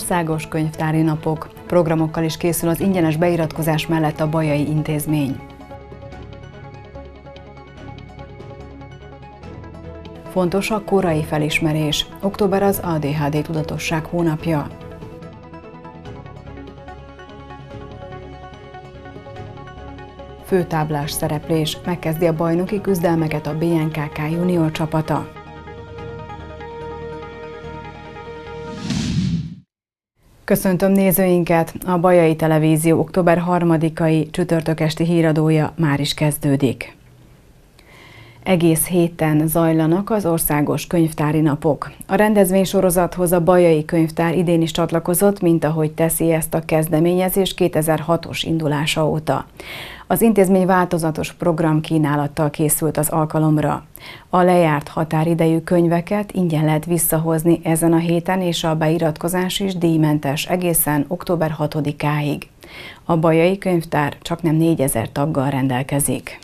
Országos Könyvtári Napok. Programokkal is készül az ingyenes beiratkozás mellett a Bajai Intézmény. Fontos a korai felismerés. Október az ADHD tudatosság hónapja. Főtáblás szereplés. Megkezdi a bajnoki küzdelmeket a BNKK junior csapata. Köszöntöm nézőinket! A Bajai Televízió október 3-ai csütörtök esti híradója már is kezdődik. Egész héten zajlanak az országos könyvtári napok. A rendezvénysorozathoz a Bajai Könyvtár idén is csatlakozott, mint ahogy teszi ezt a kezdeményezés 2006-os indulása óta. Az intézmény változatos program kínálattal készült az alkalomra. A lejárt határidejű könyveket ingyen lehet visszahozni ezen a héten, és a beiratkozás is díjmentes egészen október 6-áig. A Bajai Könyvtár csak nem 4000 taggal rendelkezik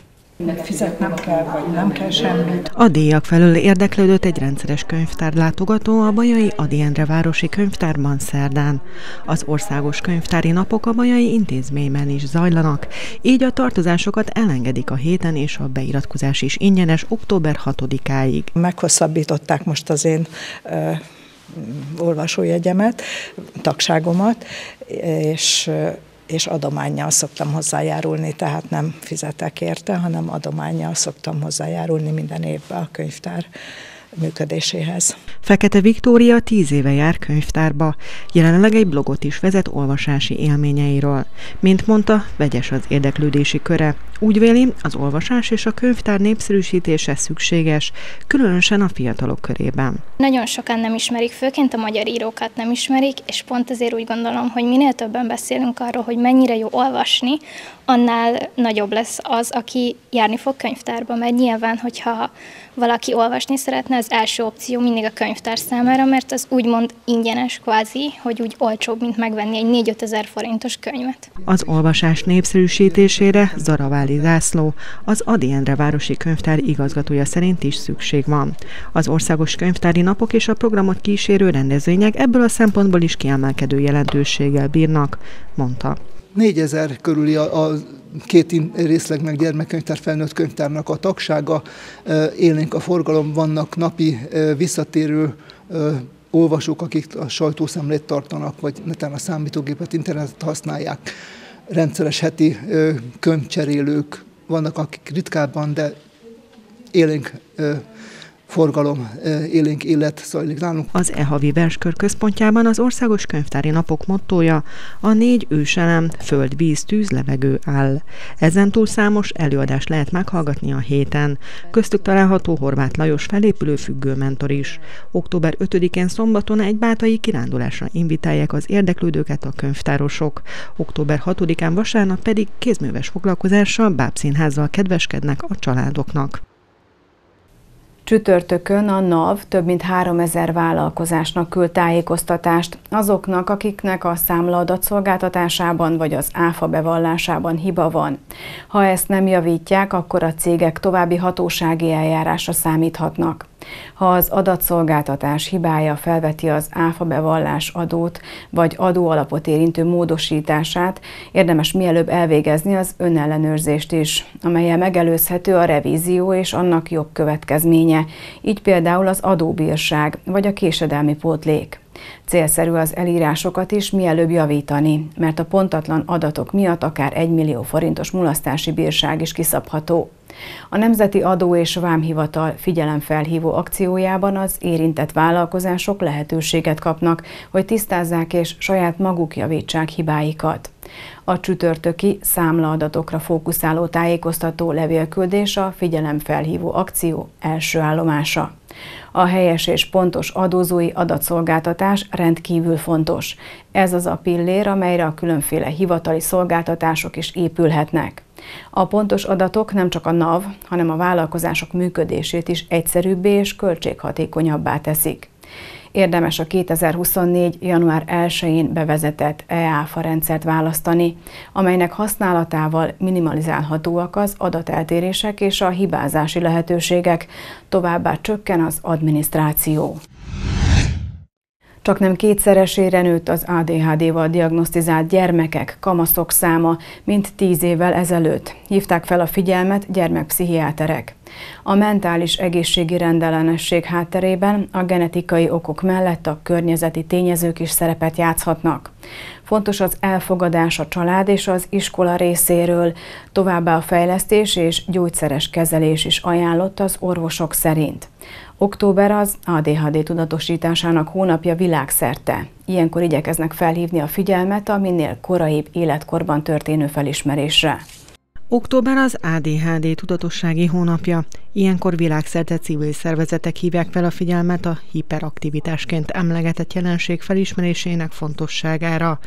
fizetnem kell, vagy nem kell semmit. A díjak felől érdeklődött egy rendszeres könyvtár látogató a Bajai Adi Endre Városi Könyvtárban szerdán. Az országos könyvtári napok a Bajai intézményben is zajlanak, így a tartozásokat elengedik a héten, és a beiratkozás is ingyenes október 6-áig. Meghosszabbították most az én ö, olvasójegyemet, tagságomat, és és adományjal szoktam hozzájárulni, tehát nem fizetek érte, hanem adományjal szoktam hozzájárulni minden évben a könyvtár működéséhez. Fekete Viktória tíz éve jár könyvtárba, jelenleg egy blogot is vezet olvasási élményeiről. Mint mondta, vegyes az érdeklődési köre. Úgy véli, az olvasás és a könyvtár népszerűsítése szükséges, különösen a fiatalok körében. Nagyon sokan nem ismerik, főként a magyar írókat nem ismerik, és pont ezért úgy gondolom, hogy minél többen beszélünk arról, hogy mennyire jó olvasni, annál nagyobb lesz az, aki járni fog könyvtárba, mert nyilván, hogyha valaki olvasni szeretne, az első opció mindig a könyvtár számára, mert az úgymond ingyenes kvázi, hogy úgy olcsóbb, mint megvenni egy 4-5 ezer forintos könyvet. Az olvasás népszerűsítésére Zaraváli Zászló, az Adi Endre Városi Könyvtár igazgatója szerint is szükség van. Az országos könyvtári napok és a programot kísérő rendezvények ebből a szempontból is kiemelkedő jelentőséggel bírnak, mondta. 4000 körüli a, a két részleg meg gyermekkönyvtár, felnőtt könyvtárnak a tagsága, élénk a forgalom, vannak napi visszatérő olvasók, akik a sajtószemlét tartanak, vagy netán a számítógépet, internetet használják, rendszeres heti könyvcserélők, vannak akik ritkábban, de élénk forgalom, élénk élet zajlik nálunk. Az EHAVI verskör központjában az Országos Könyvtári Napok mottója a négy őselem, föld, víz, tűz, levegő áll. Ezen túl számos előadást lehet meghallgatni a héten. Köztük található Horváth Lajos felépülő függő mentor is. Október 5-én szombaton egy bátai kirándulásra invitálják az érdeklődőket a könyvtárosok. Október 6-án vasárnap pedig kézműves foglalkozással bábszínházzal kedveskednek a családoknak. Csütörtökön a NAV több mint 3000 vállalkozásnak küld tájékoztatást azoknak, akiknek a számla adatszolgáltatásában vagy az áfa bevallásában hiba van. Ha ezt nem javítják, akkor a cégek további hatósági eljárásra számíthatnak. Ha az adatszolgáltatás hibája felveti az áfa bevallás adót vagy adóalapot érintő módosítását, érdemes mielőbb elvégezni az önellenőrzést is, amelyel megelőzhető a revízió és annak jobb következménye, így például az adóbírság vagy a késedelmi pótlék. Célszerű az elírásokat is mielőbb javítani, mert a pontatlan adatok miatt akár 1 millió forintos mulasztási bírság is kiszabható. A Nemzeti Adó és Vámhivatal figyelemfelhívó akciójában az érintett vállalkozások lehetőséget kapnak, hogy tisztázzák és saját maguk javítsák hibáikat. A csütörtöki számlaadatokra fókuszáló tájékoztató levélküldés a figyelemfelhívó akció első állomása. A helyes és pontos adózói adatszolgáltatás rendkívül fontos. Ez az a pillér, amelyre a különféle hivatali szolgáltatások is épülhetnek. A pontos adatok nem csak a NAV, hanem a vállalkozások működését is egyszerűbbé és költséghatékonyabbá teszik. Érdemes a 2024. január 1-én bevezetett EÁFA rendszert választani, amelynek használatával minimalizálhatóak az adateltérések és a hibázási lehetőségek, továbbá csökken az adminisztráció. Csak nem kétszeresére nőtt az ADHD-val diagnosztizált gyermekek, kamaszok száma, mint tíz évvel ezelőtt. Hívták fel a figyelmet gyermekpszichiáterek. A mentális egészségi rendellenesség hátterében a genetikai okok mellett a környezeti tényezők is szerepet játszhatnak. Fontos az elfogadás a család és az iskola részéről, továbbá a fejlesztés és gyógyszeres kezelés is ajánlott az orvosok szerint. Október az ADHD tudatosításának hónapja világszerte. Ilyenkor igyekeznek felhívni a figyelmet a minél koraibb életkorban történő felismerésre. Október az ADHD tudatossági hónapja. Ilyenkor világszerte civil szervezetek hívják fel a figyelmet a hiperaktivitásként emlegetett jelenség felismerésének fontosságára.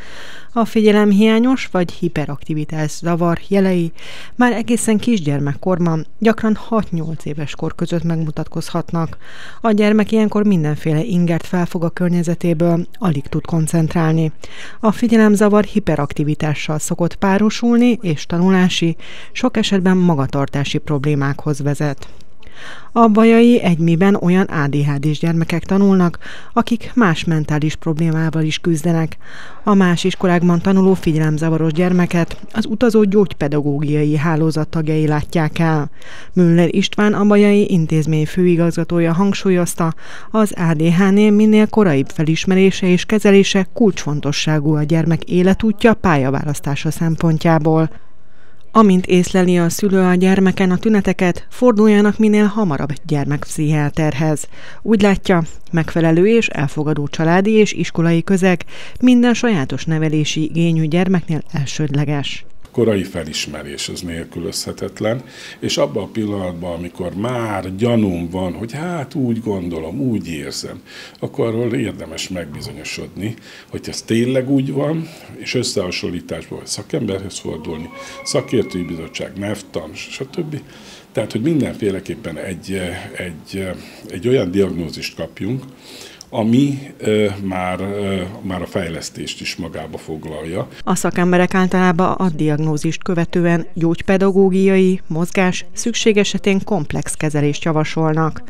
A figyelemhiányos vagy hiperaktivitás zavar jelei már egészen kisgyermekkorban, gyakran 6-8 éves kor között megmutatkozhatnak. A gyermek ilyenkor mindenféle ingert felfog a környezetéből, alig tud koncentrálni. A figyelemzavar hiperaktivitással szokott párosulni, és tanulási, sok esetben magatartási problémákhoz vezet. A bajai egymiben olyan ADHD-s gyermekek tanulnak, akik más mentális problémával is küzdenek. A más iskolákban tanuló figyelemzavaros gyermeket az utazó gyógypedagógiai hálózat tagjai látják el. Müller István a bajai intézmény főigazgatója hangsúlyozta, az ADHD minél koraibb felismerése és kezelése kulcsfontosságú a gyermek életútja pályaválasztása szempontjából. Amint észleli a szülő a gyermeken a tüneteket, forduljanak minél hamarabb gyermekpszichiáterhez. Úgy látja, megfelelő és elfogadó családi és iskolai közeg minden sajátos nevelési igényű gyermeknél elsődleges korai felismerés az nélkülözhetetlen, és abban a pillanatban, amikor már gyanúm van, hogy hát úgy gondolom, úgy érzem, akkor arról érdemes megbizonyosodni, hogy ez tényleg úgy van, és összehasonlításból szakemberhez fordulni, szakértői bizottság, nevtan, stb. Tehát, hogy mindenféleképpen egy, egy, egy olyan diagnózist kapjunk, ami ö, már, ö, már a fejlesztést is magába foglalja. A szakemberek általában a diagnózist követően gyógypedagógiai, mozgás, szükség esetén komplex kezelést javasolnak.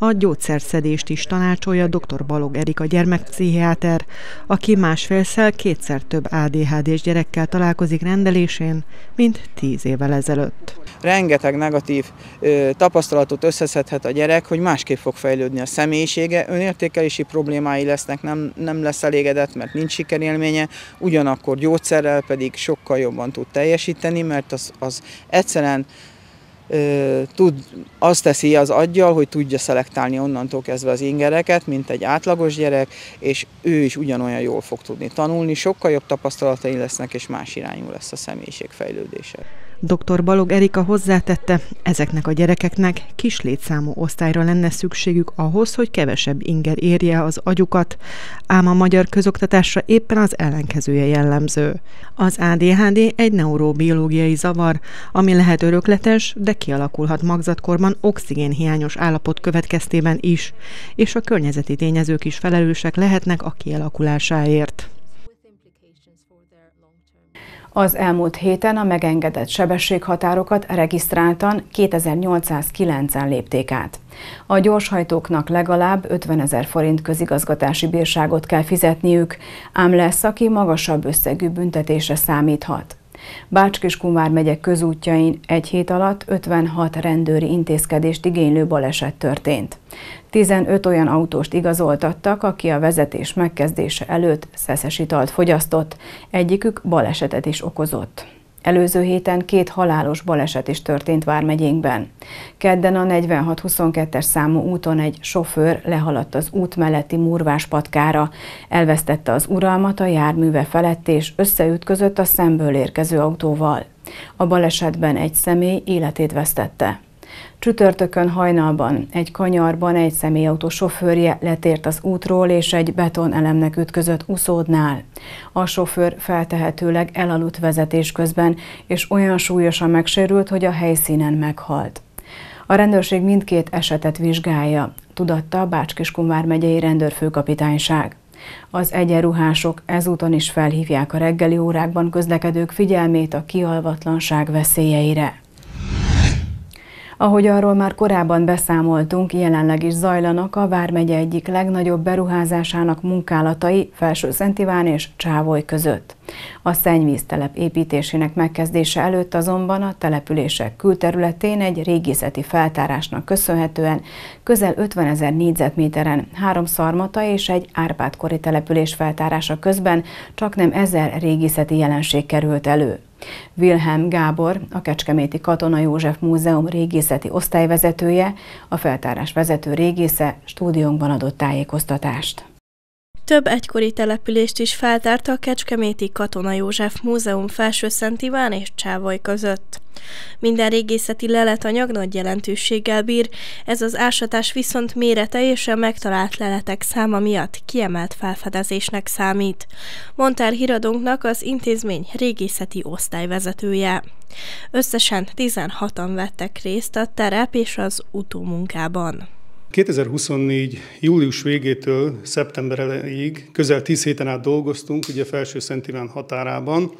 A gyógyszerszedést is tanácsolja dr. Balog Erika gyermekpszichiáter, aki másfélszer kétszer több ADHD-s gyerekkel találkozik rendelésén, mint tíz évvel ezelőtt rengeteg negatív ö, tapasztalatot összeszedhet a gyerek, hogy másképp fog fejlődni a személyisége, önértékelési problémái lesznek, nem, nem lesz elégedett, mert nincs sikerélménye, ugyanakkor gyógyszerrel pedig sokkal jobban tud teljesíteni, mert az, az egyszerűen tud, azt teszi az aggyal, hogy tudja szelektálni onnantól kezdve az ingereket, mint egy átlagos gyerek, és ő is ugyanolyan jól fog tudni tanulni, sokkal jobb tapasztalatai lesznek, és más irányú lesz a személyiség fejlődése. Dr. Balog Erika hozzátette, ezeknek a gyerekeknek kis létszámú osztályra lenne szükségük ahhoz, hogy kevesebb inger érje az agyukat, ám a magyar közoktatásra éppen az ellenkezője jellemző. Az ADHD egy neurobiológiai zavar, ami lehet örökletes, de kialakulhat magzatkorban oxigénhiányos állapot következtében is, és a környezeti tényezők is felelősek lehetnek a kialakulásáért. Az elmúlt héten a megengedett sebességhatárokat regisztráltan 2809-en lépték át. A gyorshajtóknak legalább 50 ezer forint közigazgatási bírságot kell fizetniük, ám lesz, aki magasabb összegű büntetésre számíthat. Bács-Kiskunvár megye közútjain egy hét alatt 56 rendőri intézkedést igénylő baleset történt. 15 olyan autóst igazoltattak, aki a vezetés megkezdése előtt szeszes italt fogyasztott, egyikük balesetet is okozott. Előző héten két halálos baleset is történt Vármegyénkben. Kedden a 4622-es számú úton egy sofőr lehaladt az út melletti murvás patkára, elvesztette az uralmat a járműve felett és összeütközött a szemből érkező autóval. A balesetben egy személy életét vesztette. Csütörtökön hajnalban egy kanyarban egy személyautó sofőrje letért az útról és egy betonelemnek ütközött uszódnál. A sofőr feltehetőleg elaludt vezetés közben, és olyan súlyosan megsérült, hogy a helyszínen meghalt. A rendőrség mindkét esetet vizsgálja, tudatta a Bács-Kiskunvár megyei rendőrfőkapitányság. Az egyenruhások ezúton is felhívják a reggeli órákban közlekedők figyelmét a kialvatlanság veszélyeire. Ahogy arról már korábban beszámoltunk, jelenleg is zajlanak a Vármegye egyik legnagyobb beruházásának munkálatai Felső Szentiván és Csávoly között. A szennyvíztelep építésének megkezdése előtt azonban a települések külterületén egy régészeti feltárásnak köszönhetően közel 50 ezer négyzetméteren három szarmata és egy árpádkori település feltárása közben csak nem ezer régészeti jelenség került elő. Wilhelm Gábor, a Kecskeméti Katona József Múzeum régészeti osztályvezetője, a feltárás vezető régésze stúdiónkban adott tájékoztatást. Több egykori települést is feltárta a Kecskeméti Katona József Múzeum Felső Szent Iván és Csávoly között. Minden régészeti leletanyag nagy jelentőséggel bír, ez az ásatás viszont mérete és a megtalált leletek száma miatt kiemelt felfedezésnek számít, mondta el híradónknak az intézmény régészeti osztályvezetője. Összesen 16-an vettek részt a terep és az utómunkában. 2024. július végétől szeptember elejéig közel 10 héten át dolgoztunk, ugye Felső Szent Iván határában.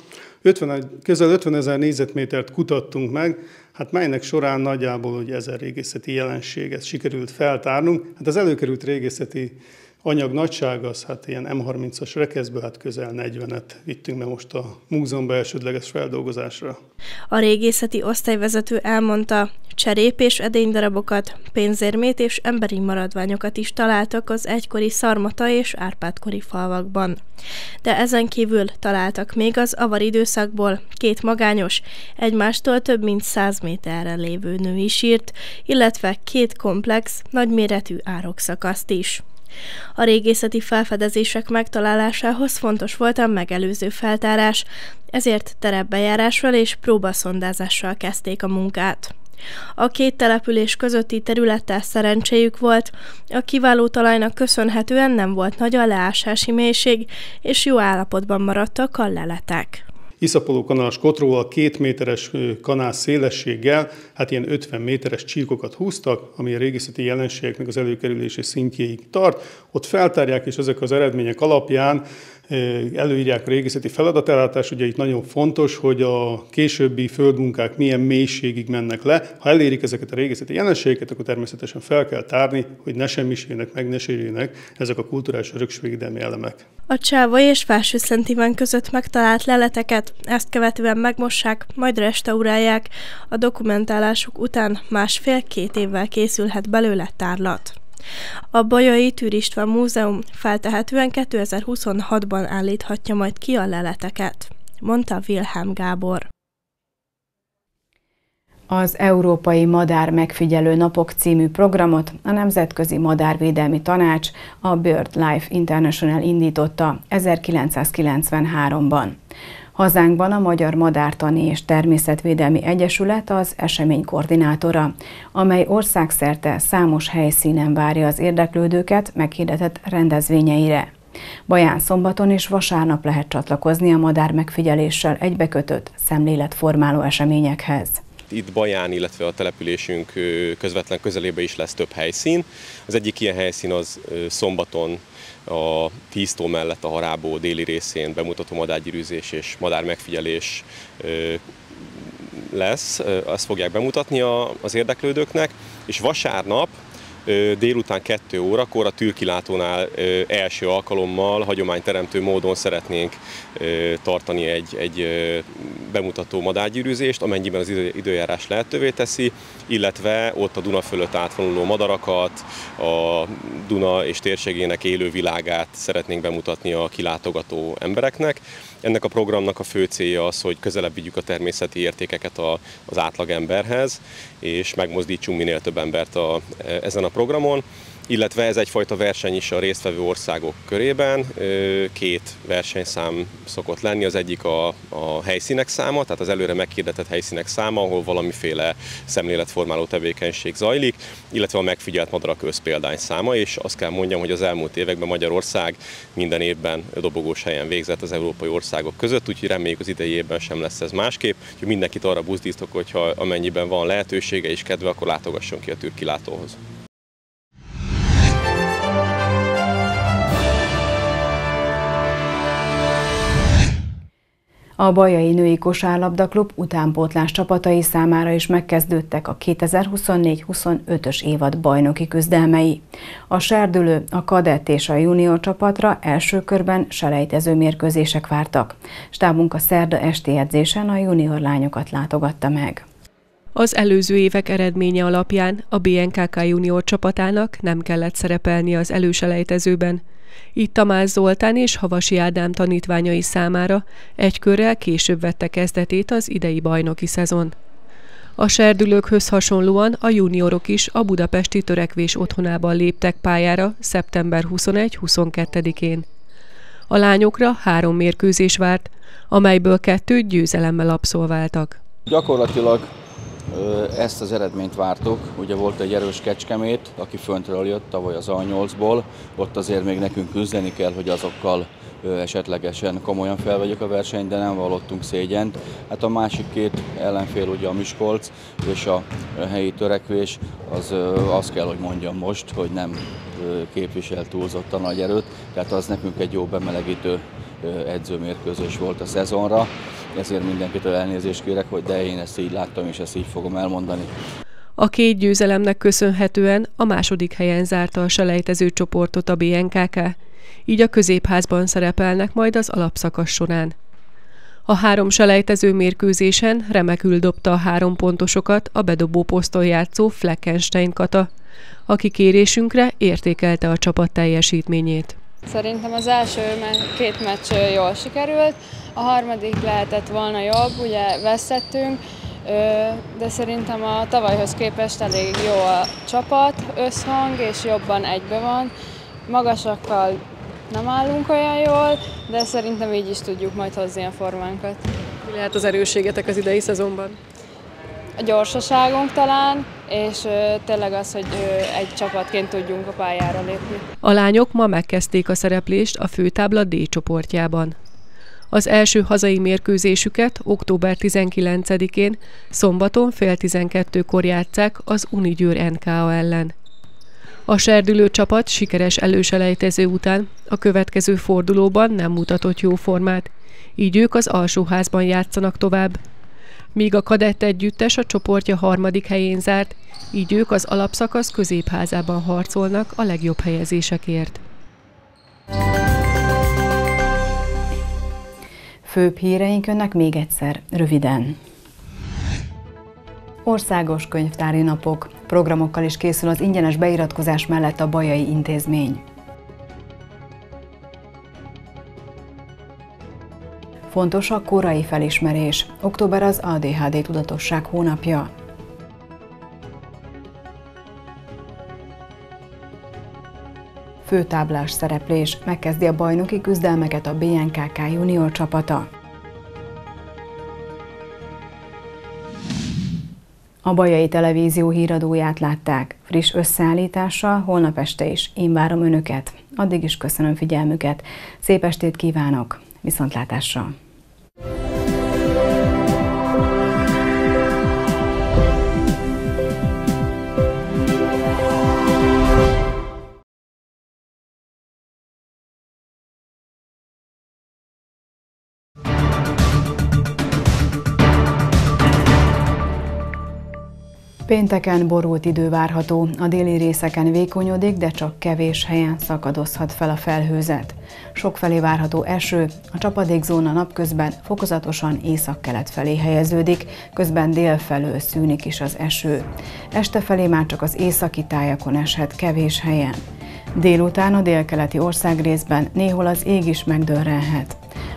50, közel 50 ezer négyzetmétert kutattunk meg, hát melynek során nagyjából hogy ezer régészeti jelenséget sikerült feltárnunk. Hát az előkerült régészeti anyag nagysága az hát ilyen M30-as rekeszből, hát közel 40-et vittünk be most a múzeumba elsődleges feldolgozásra. A régészeti osztályvezető elmondta, cserép és edénydarabokat, pénzérmét és emberi maradványokat is találtak az egykori szarmata és árpádkori falvakban. De ezen kívül találtak még az avar időszakból két magányos, egymástól több mint 100 méterre lévő női sírt, illetve két komplex, nagyméretű árokszakaszt is. A régészeti felfedezések megtalálásához fontos volt a megelőző feltárás, ezért terepbejárással és próbaszondázással kezdték a munkát. A két település közötti területtel szerencséjük volt, a kiváló talajnak köszönhetően nem volt nagy a leásási mélység, és jó állapotban maradtak a leletek. Iszapoló kanalas kotróval két méteres kanál szélességgel, hát ilyen 50 méteres csíkokat húztak, ami a régészeti jelenségeknek az előkerülési szintjéig tart. Ott feltárják, és ezek az eredmények alapján előírják a régészeti feladatellátás, ugye itt nagyon fontos, hogy a későbbi földmunkák milyen mélységig mennek le. Ha elérik ezeket a régészeti jelenségeket, akkor természetesen fel kell tárni, hogy ne semmisüljenek, meg ne sérüljenek ezek a kulturális örökségvédelmi elemek. A Csávai és Felső Szent Iván között megtalált leleteket ezt követően megmossák, majd restaurálják. A dokumentálásuk után másfél-két évvel készülhet belőle tárlat. A Bajai Tűr István Múzeum feltehetően 2026-ban állíthatja majd ki a leleteket, mondta Wilhelm Gábor. Az Európai Madár Megfigyelő Napok című programot a Nemzetközi Madárvédelmi Tanács, a BirdLife International indította 1993-ban. Hazánkban a Magyar Madártani és Természetvédelmi Egyesület az esemény koordinátora, amely országszerte számos helyszínen várja az érdeklődőket meghirdetett rendezvényeire. Baján szombaton és vasárnap lehet csatlakozni a madár megfigyeléssel egybekötött szemléletformáló eseményekhez. Itt Baján, illetve a településünk közvetlen közelébe is lesz több helyszín. Az egyik ilyen helyszín az szombaton a Tíztó mellett a Harábó déli részén bemutató madárgyűrűzés és madár megfigyelés lesz, azt fogják bemutatni az érdeklődőknek, és vasárnap délután 2 órakor a tűrkilátónál első alkalommal hagyományteremtő módon szeretnénk tartani egy, egy bemutató madárgyűrűzést, amennyiben az időjárás lehetővé teszi, illetve ott a Duna fölött átvonuló madarakat, a Duna és térségének élő világát szeretnénk bemutatni a kilátogató embereknek. Ennek a programnak a fő célja az, hogy közelebb vigyük a természeti értékeket az átlagemberhez, és megmozdítsunk minél több embert a, ezen a programon illetve ez egyfajta verseny is a résztvevő országok körében. Két versenyszám szokott lenni, az egyik a, a helyszínek száma, tehát az előre meghirdetett helyszínek száma, ahol valamiféle szemléletformáló tevékenység zajlik, illetve a megfigyelt madarak összpéldány száma, és azt kell mondjam, hogy az elmúlt években Magyarország minden évben dobogós helyen végzett az európai országok között, úgyhogy reméljük az idei évben sem lesz ez másképp, hogy mindenkit arra buzdítok, hogyha amennyiben van lehetősége és kedve, akkor látogasson ki a türkilátóhoz. A Bajai Női Kosárlabdaklub utánpótlás csapatai számára is megkezdődtek a 2024-25-ös évad bajnoki küzdelmei. A serdülő, a kadett és a junior csapatra első körben selejtező mérkőzések vártak. Stábunk a szerda esti edzésen a junior lányokat látogatta meg. Az előző évek eredménye alapján a BNKK junior csapatának nem kellett szerepelni az előselejtezőben. Így Tamás Zoltán és Havasi Ádám tanítványai számára egy körrel később vette kezdetét az idei bajnoki szezon. A serdülőkhöz hasonlóan a juniorok is a budapesti törekvés otthonában léptek pályára szeptember 21-22-én. A lányokra három mérkőzés várt, amelyből kettőt győzelemmel abszolváltak. Gyakorlatilag ezt az eredményt vártuk, ugye volt egy erős kecskemét, aki föntről jött tavaly az A8-ból, ott azért még nekünk küzdeni kell, hogy azokkal esetlegesen komolyan felvegyük a versenyt, de nem vallottunk szégyent. Hát a másik két ellenfél ugye a Miskolc és a helyi törekvés, az azt kell, hogy mondjam most, hogy nem képvisel túlzott a nagy erőt, tehát az nekünk egy jó bemelegítő edzőmérkőzés volt a szezonra, ezért mindenkitől elnézést kérek, hogy de én ezt így láttam, és ezt így fogom elmondani. A két győzelemnek köszönhetően a második helyen zárta a selejtező csoportot a BNKK, így a középházban szerepelnek majd az alapszakasz során. A három selejtező mérkőzésen remekül dobta a három pontosokat a bedobó poszton játszó Fleckenstein Kata, aki kérésünkre értékelte a csapat teljesítményét. Szerintem az első két meccs jól sikerült, a harmadik lehetett volna jobb, ugye veszettünk, de szerintem a tavalyhoz képest elég jó a csapat, összhang, és jobban egybe van. Magasakkal nem állunk olyan jól, de szerintem így is tudjuk majd hozni a formánkat. Mi lehet az erősségetek az idei szezonban? A gyorsaságunk talán, és tényleg az, hogy egy csapatként tudjunk a pályára lépni. A lányok ma megkezdték a szereplést a főtábla D csoportjában. Az első hazai mérkőzésüket október 19-én szombaton fél 12-kor játszák az Unigyőr NKA ellen. A serdülő csapat sikeres előselejtező után a következő fordulóban nem mutatott jó formát, így ők az alsóházban játszanak tovább. Míg a kadett együttes a csoportja harmadik helyén zárt, így ők az alapszakasz középházában harcolnak a legjobb helyezésekért. Főbb híreink önnek még egyszer, röviden. Országos könyvtári napok. Programokkal is készül az ingyenes beiratkozás mellett a Bajai Intézmény. Fontos a korai felismerés. Október az ADHD tudatosság hónapja. Főtáblás szereplés megkezdi a bajnoki küzdelmeket a BNKK junior csapata. A Bajai Televízió híradóját látták. Friss összeállítással holnap este is. Én várom Önöket. Addig is köszönöm figyelmüket. Szép estét kívánok! Viszontlátásra! Pénteken borult idő várható, a déli részeken vékonyodik, de csak kevés helyen szakadozhat fel a felhőzet. Sokfelé várható eső, a csapadékzóna napközben fokozatosan északkelet felé helyeződik, közben dél felől szűnik is az eső. Este felé már csak az északi tájakon eshet kevés helyen. Délután a délkeleti országrészben néhol az ég is megdörrenhet.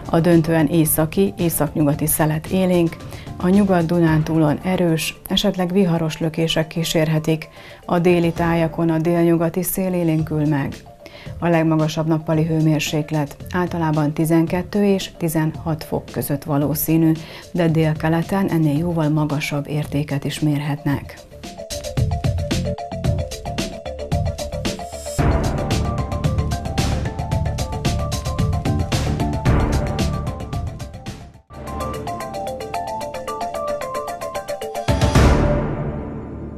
A döntően északi, északnyugati szelet élénk, a nyugat-dunántúlon erős, esetleg viharos lökések kísérhetik, a déli tájakon a délnyugati szél élénkül meg. A legmagasabb nappali hőmérséklet általában 12 és 16 fok között valószínű, de délkeleten ennél jóval magasabb értéket is mérhetnek.